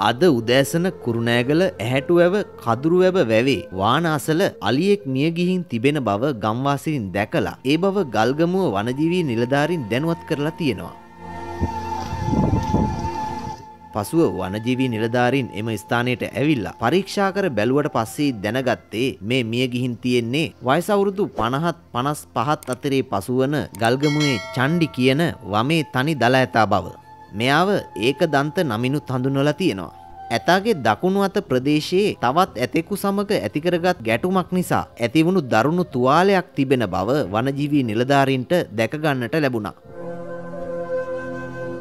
අද උදෑසන කුරුණෑගල ඇහැටුවැව කදුරුවැව වැවේ වානාසල අලියෙක් මිය ගිහින් තිබෙන බව ගම්වාසීන් දැකලා ඒ බව ගල්ගමුව වනජීවී නිලධාරීන් දැනුවත් කරලා තියෙනවා. පසුව වනජීවී නිලධාරීන් එම ස්ථානයට ඇවිල්ලා පරීක්ෂා කර බැලුවට පස්සේ දැනගත්තේ මේ මිය ගිහින් තියෙන්නේ වයස අවුරුදු 50ත් 55ත් අතරේ පසුවන ගල්ගමුවේ චණ්ඩි කියන වමේ තනි දල ඇතා බව. මෙයාව ඒක දන්ත නමිනුත් හඳුන්වලා තියෙනවා. ඇතාගේ දකුණු අත ප්‍රදේශයේ තවත් ඇතෙකු සමග ඇතිකරගත් ගැටුමක් නිසා ඇතිවුණු දරුණු තුවාලයක් තිබෙන බව වනජීවී නිලධාරීන්ට දැකගන්නට ලැබුණා.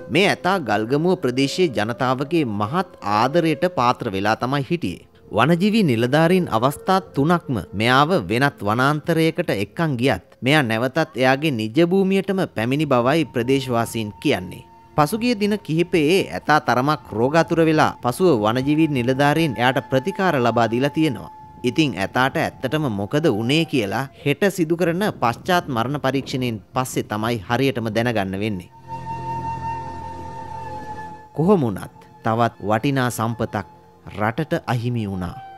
මේ ඇතා ගල්ගමුව ප්‍රදේශයේ ජනතාවගේ මහත් ආදරයට පාත්‍ර වෙලා තමයි හිටියේ. වනජීවී නිලධාරීන් අවස්ථා තුනක්ම මෙයාව වෙනත් වනාන්තරයකට එක්කන් ගියත් මෙයා නැවතත් එයාගේ නිජභූමියටම පැමිණි බවයි ප්‍රදේශවාසීන් කියන්නේ. පසුගිය දින කිහිපයේ ඇතා තරමක් රෝගාතුර වෙලා පසුව වනජීවී නිලධාරීන් එයාට ප්‍රතිකාර ලබා දීලා තියෙනවා. ඉතින් ඇතාට ඇත්තටම මොකද වුනේ කියලා හෙට සිදු කරන පශ්චාත් මරණ පරීක්ෂණයෙන් පස්සේ තමයි හරියටම දැනගන්න වෙන්නේ. කොහොමුණත් තවත් වටිනා සම්පතක් රටට අහිමි වුණා.